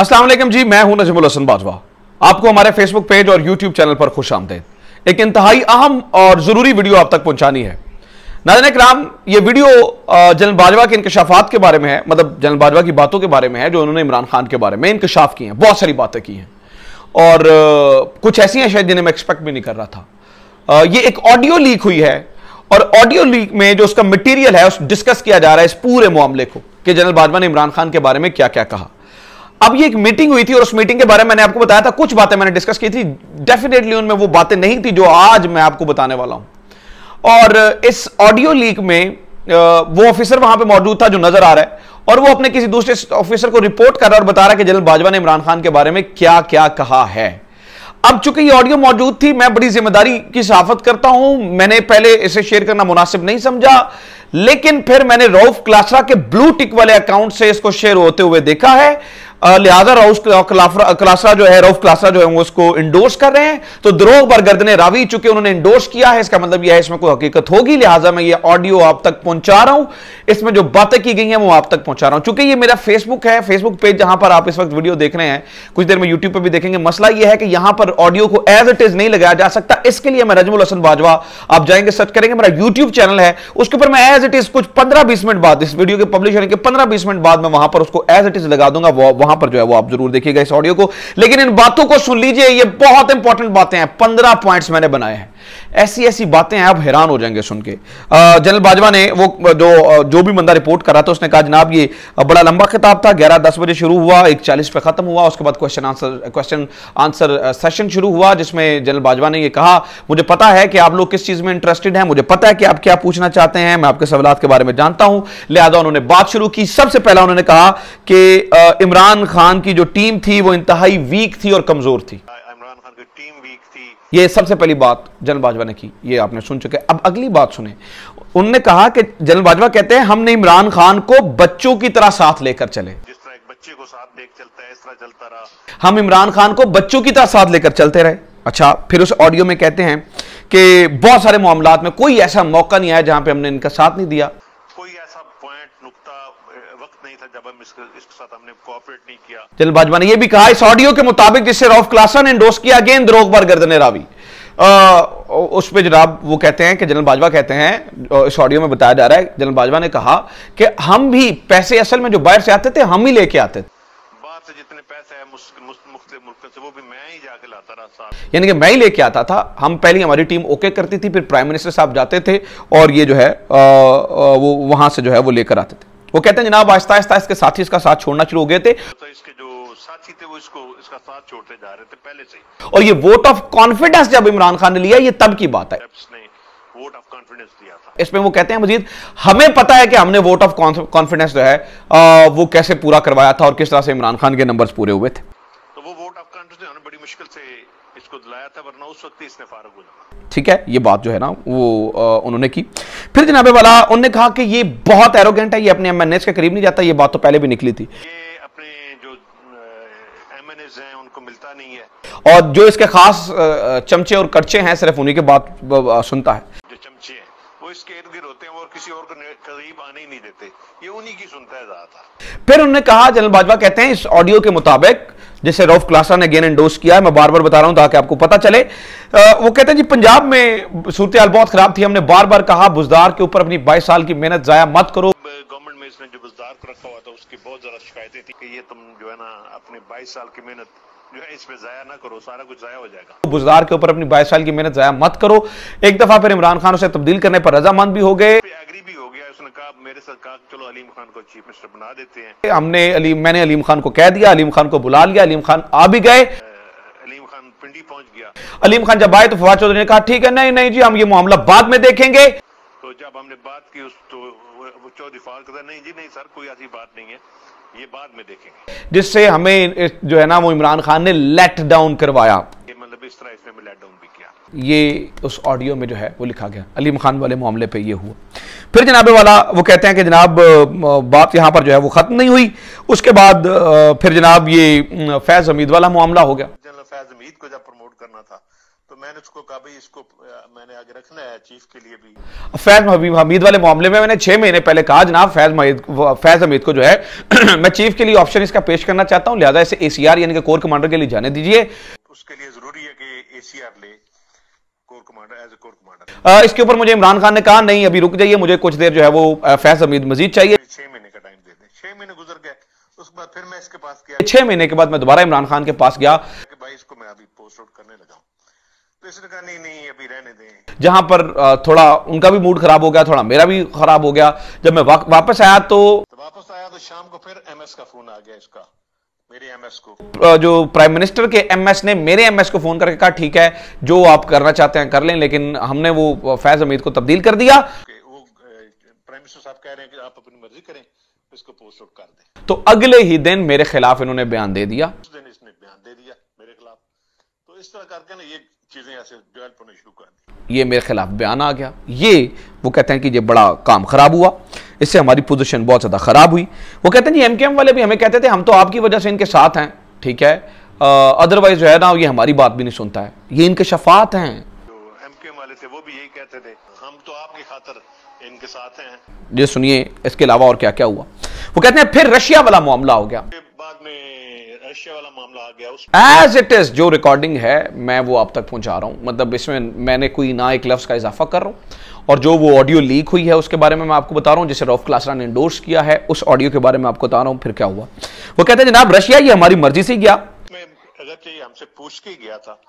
वालेकुम जी, मैं हूँ नजमुल हसन बाजवा। आपको हमारे फेसबुक पेज और यूट्यूब चैनल पर खुश आमदेद एक इंतहाई अहम और ज़रूरी वीडियो आप तक पहुंचानी है। नाजन कराम ये वीडियो जनरल बाजवा के इंकशाफात के बारे में है मतलब जनरल बाजवा की बातों के बारे में है, जो उन्होंने इमरान खान के बारे में इंकशाफ किए हैं, बहुत सारी बातें की हैं। और कुछ ऐसी हैं शायद जिन्हें मैं एक्सपेक्ट भी नहीं कर रहा था। ये एक ऑडियो लीक हुई है, और ऑडियो लीक में जो उसका मटेरियल है, उस डिस्कस किया जा रहा है इस पूरे मामले को, कि जनरल बाजवा ने इमरान खान के बारे में क्या क्या कहा। अब ये एक मीटिंग हुई थी और उस मीटिंग के बारे में मैंने आपको बताया था, कुछ बातें मैंने डिस्कस की थी। डेफिनेटली उनमें वो बातें नहीं थी जो आज मैं आपको बताने वाला हूँ। और इस ऑडियो लीक में वो ऑफिसर वहाँ पे मौजूद था जो नज़र आ रहा है और वो अपने किसी दूसरे ऑफिसर को रिपोर्ट कर रहा है और बता रहा है कि जनरल बाजवा ने इमरान खान के बारे में क्या क्या कहा है। अब चूँकि ये ऑडियो मौजूद थी, मैं बड़ी ज़िम्मेदारी की सहाफत करता हूँ। मैंने पहले इसे शेयर करना मुनासिब नहीं समझा, लेकिन फिर मैंने रऊफ क्लासरा के ब्लू टिक वाले अकाउंट से इसको शेयर होते हुए देखा है। लिहाजा राउस क्लासरा जो है, रऊफ क्लासरा जो है, वो उसको इंडोर्स कर रहे हैं। तो द्रोह पर गर्दने रावी, चुके उन्होंने इंडोर्स किया है, इसका मतलब यह है, इसमें कोई हकीकत होगी। लिहाजा मैं ये ऑडियो आप तक पहुँचा रहा हूँ। इसमें जो बातें की गई हैं, वो आप तक पहुँचा रहा हूँ। चूँकि ये मेरा फेसबुक है फेसबुक पेज जहाँ पर आप इस वक्त वीडियो देख रहे हैं, कुछ देर में यूट्यूब पर भी देखेंगे। मसला यह है कि यहाँ पर ऑडियो को एज इट इज़ नहीं लगाया जा सकता। इसके लिए मैं रजमुल हसन बाजवा आप जाएँगे सर्च करेंगे। मेरा यूट्यूब चैनल है। उसके ऊपर मैं एज इट इज़ कुछ पंद्रह बीस मिनट बाद, इस वीडियो के पब्लिश होने के पंद्रह बीस मिनट बाद मैं वहाँ पर उसको एज इट इज़ लगा दूँगा। वहाँ पर जो है वो आप ज़रूर देखिएगा इस ऑडियो को। लेकिन इन बातों को सुन लीजिए, ये बहुत इंपॉर्टेंट बातें हैं। पंद्रह पॉइंट्स मैंने बनाए हैं। ऐसी ऐसी बातें आप हैरान हो जाएँगे सुन के। जनरल बाजवा ने वो, जो जो भी बंदा रिपोर्ट कर था, उसने कहा, जनाब, ये बड़ा लंबा खिताब था। ग्यारह दस बजे शुरू हुआ एक चालीस पे खत्म हुआ। उसके बाद question answer question answer session शुरू हुआ। जिसमें जनरल बाजवा ने ये कहा मुझे पता है कि आप लोग किस चीज़ में इंटरेस्टेड हैं मुझे पता है कि आप क्या पूछना चाहते हैं मैं आपके सवाल के बारे में जानता हूँ। लिहाजा उन्होंने बात शुरू की। सबसे पहला उन्होंने कहा कि इमरान खान की जो टीम थी वो इंतहाई वीक थी और कमज़ोर थी। ये सबसे पहली बात जनरल बाजवा ने की ये आपने सुन चुके अब अगली बात सुने। उन्होंने कहा कि जनरल बाजवा कहते हैं हमने इमरान खान को बच्चों की तरह साथ लेकर चले। बच्चे को साथ देख चलता है इस तरह चलता रहा। हम इमरान खान को बच्चों की तरह साथ लेकर चलते रहे। अच्छा फिर उस ऑडियो में कहते हैं कि बहुत सारे मामला में कोई ऐसा मौका नहीं आया जहाँ पे हमने इनका साथ नहीं दिया। कोई ऐसा पॉइंट नुकता वक्त नहीं था जब हम इसके, इसके साथ हमने कोऑपरेट नहीं किया। जल बाजवा ने यह भी कहा इस ऑडियो के मुताबिक जिससे रॉफ क्लासन ने इंडोस किया अगेन द्रोग पर गर्दने रावी। उस पर जनाब वो कहते हैं कि जनरल बाजवा कहते हैं इस ऑडियो में बताया जा रहा है जनरल बाजवा ने कहा कि हम भी पैसे असल में जो बाहर से आते थे हम ही लेके आते थे। से जितने पैसे हैं मुल्क से वो भी मैं ही जाके लाता रहा यानी कि मैं ही लेके आता था। हम पहले हमारी टीम ओके करती थी फिर प्राइम मिनिस्टर साहब जाते थे और ये जो है आ, वो वहाँ से जो है वो लेकर आते थे। वो कहते हैं जनाब आहिस्ता आहिस्ता इसके साथी इसका साथ छोड़ना शुरू हो गए थे। तो इसके जो साथी थे वो इसको इसका साथ छोड़ते जा रहे थे पहले से और ये वोट ऑफ़ कॉन्फिडेंस जब इमरान खान ने लिया ये तब की बात है। वोट ऑफ़ कॉन्फिडेंस दिया था। इसमें वो कहते हैं मजीद हमें पता है कि हमने वोट ऑफ़ कॉन्फिडेंस जो है आ, वो कैसे पूरा करवाया था और किस तरह से इमरान खान के नंबर्स पूरे हुए थे। तो वो वोट ऑफ़ कॉन्फिडेंस बड़ी मुश्किल से इसको दिलाया था वरना उस वक्त इसने फारग हो जाना ठीक है ये बात जो है ना वो आ, उन्होंने की। फिर जनाबे वाला उन्होंने कहा कि ये बहुत एरोगेंट है ये अपने एमएनएस के करीब नहीं जाता ये बात तो पहले भी निकली थी। ये अपने जो उनको मिलता नहीं है। और जो इसके खास चमचे और कच्चे हैं सिर्फ़ उन्हीं के बात सुनता है। जो चमचे हैं वो इसके इर्द गिर्द होते हैं और किसी और को करीब आने ही नहीं देते। ये उन्हीं की सुनता है ज़्यादातर। फिर उन्होंने कहा जनरल बाजवा कहते हैं इस ऑडियो के मुताबिक जिसे रौफ क्लासा ने अगेन एंडोस किया है मैं बार बार बता रहा हूँ ताकि आपको पता चले। आ, वो कहते हैं जी पंजाब में सूरत बहुत खराब थी हमने बार बार कहा बुजदार के ऊपर अपनी बाईस साल की मेहनत जाया मत करो। गवर्नमेंट में इसने जो बुजदार को रखा हुआ था उसकी बहुत ज़्यादा शिकायतें थी कि ये तुम जो है ना अपनी बाईस साल की मेहनत जो है इसमें जाया ना करो सारा कुछ जाया हो जाएगा। बुजदार के ऊपर अपनी बाईस साल की मेहनत जाया मत करो। एक दफ़ा फिर इमरान खान उसे तब्दील करने पर रजामंद भी हो गए। मेरे सरकार चलो अलीम खान को चीफ मिनिस्टर बना देते हैं। हमने अलीम मैंने अलीम खान को कह दिया अलीम खान को बुला लिया अलीम खान आ भी गए। अलीम खान पिंडी पहुँच गया। अलीम खान जब आए तो फवाद चौधरी ने कहा ठीक है नहीं नहीं जी हम ये मामला बाद में देखेंगे। तो जब हमने बात की उस तो वो चौधरी फाल कहता नहीं जी नहीं सर कोई ऐसी बात नहीं है। ये बाद में देखेंगे। जिससे हमें जो है ना वो इमरान खान ने लेट डाउन करवाया। मतलब इस तरह इसमें लेट डाउन भी किया। ये उस ऑडियो में जो है वो लिखा गया। अलीम खान वाले मामले पे ये हुआ। फिर जनाबे वाला वो कहते हैं कि जनाब बात यहाँ पर जो है वो ख़त्म नहीं हुई। उसके बाद फिर जनाब ये फैज़ हमीद वाला मामला हो गया। जनरल फैज़ हमीद को जब प्रमोट करना था तो मैंने उसको कहा भाई इसको मैंने आगे रखना है चीफ के लिए भी। फैज हबीब हमीद वाले मामले में मैंने छह महीने पहले कहा जनाब फैज महीद फैज हमीद को जो है मैं चीफ के लिए ऑप्शन इसका पेश करना चाहता हूँ। लिहाजा इसे एसीआर यानी कि कोर कमांडर के लिए जाने दीजिए। उसके लिए ज़रूरी है कि एसीआर ले core commander as a core commander. इसके ऊपर मुझे इमरान खान ने कहा नहीं अभी रुक जाइए मुझे कुछ देर जो है वो फैज हमीद मजीद चाहिए। छह महीने का टाइम दे दें। छह महीने गुजर गए उसके बाद फिर मैं इसके पास गया। छह महीने के बाद मैं दोबारा इमरान खान के पास गया। कि भाई इसको मैं अभी पोस्ट आउट करने लगा तो इसने नहीं नहीं अभी रहने दें। जहाँ पर थोड़ा उनका भी मूड खराब हो गया थोड़ा मेरा भी खराब हो गया। जब मैं वा, वापस आया तो, तो वापस आया तो शाम को फिर एमएस का फ़ोन आ गया इसका मेरे एमएस को। जो प्राइम मिनिस्टर के एमएस ने मेरे एमएस को फ़ोन करके कहा ठीक है जो आप करना चाहते हैं कर लें लेकिन हमने वो फैज अमीद को तब्दील कर दिया। वो प्राइम मिनिस्टर साहब कह रहे हैं कि आप अपनी मर्ज़ी करें इसको पोस्ट आउट कर दें। तो अगले ही दिन मेरे खिलाफ इन्होंने बयान दे दिया। उस दिन इसने बयान दे दिया। इस तरह करके ना ये चीज़ें ऐसे डेवलप होने शुरू कर दी। ये मेरे खिलाफ बयान आ गया। ये वो कहते हैं कि ये बड़ा काम खराब हुआ। इससे हमारी पोजीशन बहुत ज़्यादा ख़राब हुई। वो कहते हैं जी एमकेएम वाले भी हमें कहते थे हम तो आपकी वजह से इनके साथ हैं ठीक है? अदरवाइज़ जो है ना ये हमारी बात भी नहीं सुनता है। ये इनके शफात हैं। वाले थे वो भी यही कहते थे हम तो आपकी खातर इनके साथ हैं। ये सुनिए इसके अलावा और क्या क्या हुआ? वो कहते हैं फिर रशिया वाला मामला हो गया। रशिया वाला मामला आ गया एज इट इज़ जो रिकॉर्डिंग है मैं वो आप तक पहुँचा रहा हूँ। मतलब इसमें मैंने कोई ना एक लफ्ज का इजाफा कर रहा हूँ। और जो वो ऑडियो लीक हुई है उसके बारे में मैं आपको बता रहा हूँ जिसे रॉफ क्लासरा ने इंडोर्स किया है उस ऑडियो के बारे में आपको बता रहा हूँ फिर क्या हुआ। वो कहते हैं जनाब रशिया ये हमारी मर्ज़ी से गया। हमसे पूछ के गया था।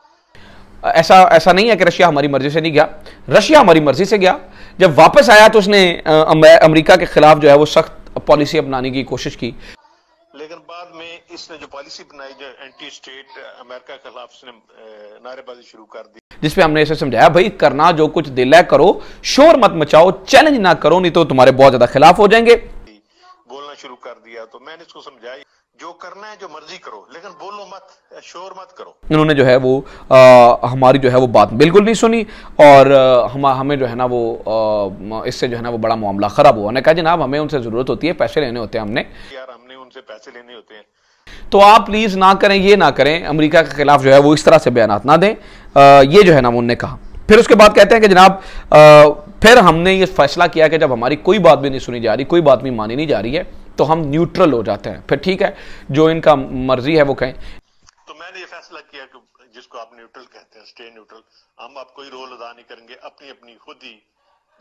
ऐसा ऐसा नहीं है कि रशिया हमारी मर्ज़ी से नहीं गया। रशिया हमारी मर्ज़ी से गया। जब वापस आया तो उसने अमेरिका के खिलाफ जो है वो सख्त पॉलिसी अपनाने की कोशिश की। इसने जो पॉलिसी बनाई जो एंटी स्टेट अमेरिका के खिलाफ उसने नारेबाजी शुरू कर दी। जिसपे हमने इसे समझाया भाई करना जो कुछ दिल है करो। शोर मत मचाओ चैलेंज ना करो नहीं तो तुम्हारे बहुत ज़्यादा खिलाफ हो जाएँगे। बोलना शुरू कर दिया तो मैंने इसको समझाया जो करना है जो मर्ज़ी करो लेकिन बोलो मत शोर मत करो। इन्होंने जो है वो आ, हमारी जो है वो बात बिल्कुल नहीं सुनी और हम हमें जो है ना वो आ, इससे जो है ना वो बड़ा मामला खराब हुआ। उन्होंने कहा जनाब हमें उनसे ज़रूरत होती है पैसे लेने होते हैं हमने। यार हमने उनसे पैसे लेने होते हैं। तो आप प्लीज़ ना करें ये ना करें अमेरिका के खिलाफ जो है वो इस तरह से बयान ना दें। आ, ये जो है ना उनने कहा। फिर उसके बाद कहते हैं कि जनाब फिर हमने ये फैसला किया कि जब हमारी कोई बात भी नहीं सुनी जा रही कोई बात भी मानी नहीं जा रही है तो हम न्यूट्रल हो जाते हैं। फिर ठीक है जो इनका मर्ज़ी है वो कहें। तो मैंने ये फैसला किया कि जिसको आप न्यूट्रल कहते हैं स्टे न्यूट्रल हम आप कोई रोल अदा नहीं करेंगे अपनी अपनी खुद ही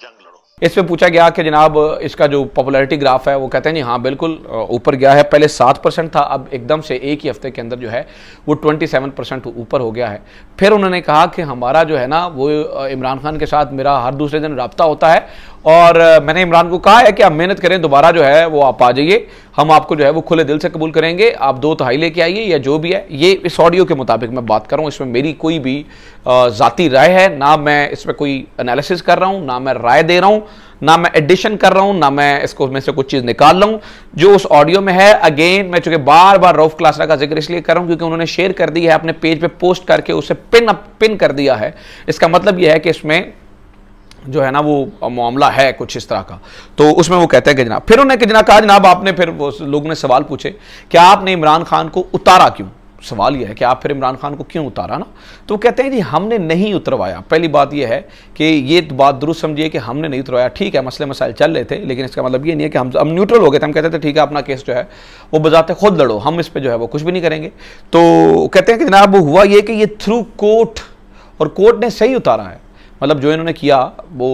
जंग लड़ो। इस पे पूछा गया कि जनाब, इसका जो पॉपुलैरिटी ग्राफ है, वो कहते हैं, जी हाँ बिल्कुल ऊपर गया है। पहले सात परसेंट था, अब एकदम से एक ही हफ़्ते के अंदर जो है, वो ट्वेंटी सेवन परसेंट ऊपर हो गया है। फिर उन्होंने कहा कि हमारा जो है ना, वो इमरान खान के साथ मेरा हर दूसरे दिन रबता होता है और मैंने इमरान को कहा है कि आप मेहनत करें, दोबारा जो है वो आप आ जाइए। हम आपको जो है वो खुले दिल से कबूल करेंगे। आप दो तहाई लेके आइए या जो भी है। ये इस ऑडियो के मुताबिक मैं बात कर रहा हूँ। इसमें मेरी कोई भी ज़ाती राय है। ना मैं इसमें कोई एनालिसिस कर रहा हूँ, ना मैं राय दे रहा हूँ, ना मैं एडिशन कर रहा हूँ, ना मैं इसको, में से कुछ चीज़ निकाल रहा जो उस ऑडियो में है अगेन मैं चूँकि बार बार रऊफ क्लासरा का ज़िक्र इसलिए कर रहा हूँ क्योंकि उन्होंने शेयर कर दी है। अपने पेज पे पोस्ट करके उसे पिन अप पिन कर दिया है। इसका मतलब यह है कि इसमें जो है ना वो मामला है कुछ इस तरह का। तो उसमें वो कहते हैं कि जनाब, फिर उन्हें जनाब, कहा, जनाब, आपने फिर लोगों ने सवाल पूछे कि आपने इमरान खान को उतारा क्यों? सवाल यह है कि आप फिर इमरान खान को क्यों उतारा ना? तो कहते हैं, जी, हमने नहीं उतरवाया। पहली बात यह है कि ये बात दुरुस्त समझिए कि हमने नहीं उतरवाया। ठीक है, मसले मसाइल चल रहे थे, लेकिन इसका मतलब ये नहीं है कि हम हम न्यूट्रल हो गए थे। हम कहते थे, ठीक है, अपना केस जो है वो बजाते खुद लड़ो। हम इस पर जो है वो कुछ भी नहीं करेंगे। तो कहते हैं कि जनाब हुआ ये कि ये थ्रू कोर्ट और कोर्ट ने सही उतारा है। मतलब जो इन्होंने किया वो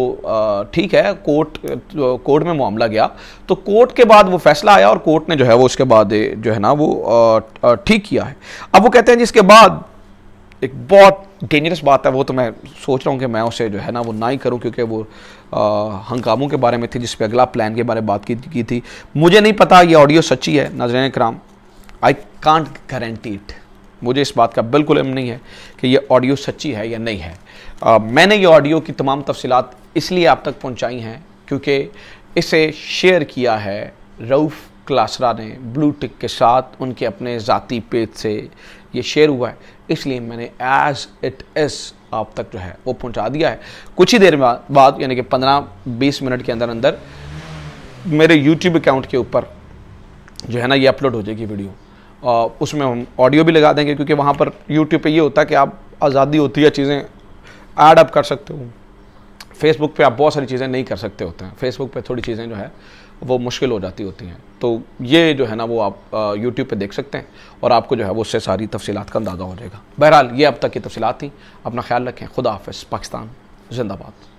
ठीक है कोर्ट कोर्ट में मामला गया। तो कोर्ट के बाद वो फैसला आया और कोर्ट ने जो है वो उसके बाद जो है ना वो ठीक किया है। अब वो कहते हैं जिसके बाद एक बहुत डेंजरस बात है वो तो मैं सोच रहा हूँ कि मैं उसे जो है ना वो ना ही करूँ क्योंकि वो हंगामों के बारे में थी जिस पे अगला प्लान के बारे में बात की, की थी। मुझे नहीं पता ये ऑडियो सच्ची है नज़र कराम आई कांट गारंटी इट मुझे इस बात का बिल्कुल इल्म नहीं है कि ये ऑडियो सच्ची है या नहीं है। आ, मैंने ये ऑडियो की तमाम तफसीत इसलिए आप तक पहुँचाई हैं क्योंकि इसे शेयर किया है रऊफ़ क्लासरा ने ब्लू टिक के साथ उनके अपने ज़ाती पेज से ये शेयर हुआ है। इसलिए मैंने एज इट इज़ आप तक जो है वो पहुँचा दिया है। कुछ ही देर बाद यानी कि 15-20 मिनट के अंदर अंदर मेरे यूट्यूब अकाउंट के ऊपर जो है ना ये अपलोड हो जाएगी वीडियो। उसमें हम ऑडियो भी लगा देंगे, क्योंकि वहाँ पर यूट्यूब पे ये होता है कि आप आज़ादी होती है, चीज़ें ऐड अप कर सकते हो। फेसबुक पे आप बहुत सारी चीज़ें नहीं कर सकते होते हैं। फेसबुक पे थोड़ी चीज़ें जो है, वो मुश्किल हो जाती होती हैं। तो ये जो है ना, वो आप यूट्यूब पे देख सकते हैं, और आपको जो है, वो उससे सारी तफसीलात का अंदाज़ा हो जाएगा। बहरहाल, ये अब तक की तफसीलात थी। अपना ख्याल रखें। खुदा हाफ़ पाकिस्तान, जिंदाबाद।